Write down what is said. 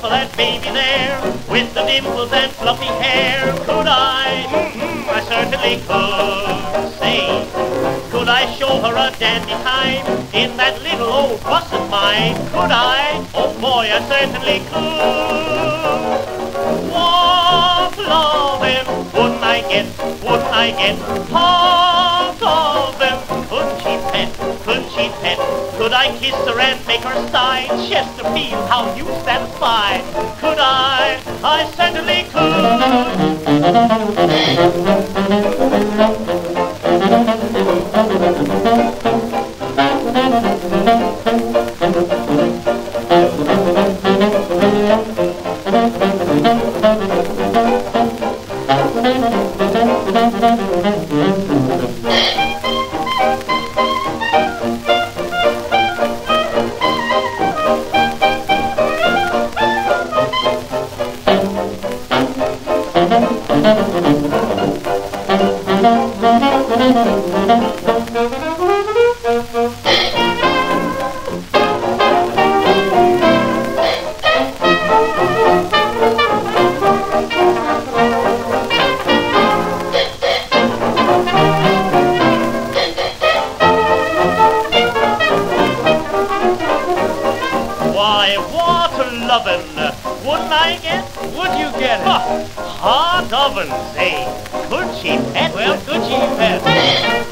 for that baby there with the dimples and fluffy hair? Could I? Mm-hmm, I certainly could. Say, could I show her a dandy time in that little old bus of mine? Could I? Oh boy, I certainly could. What loving wouldn't I get? Wouldn't I get? Could I kiss and make her sigh? Just to feel how you satisfied. Could I? I certainly could. Why, what lovin' wouldn't I get? Would you get it? Hot ovens, eh? Could she pet? Well, could she pet?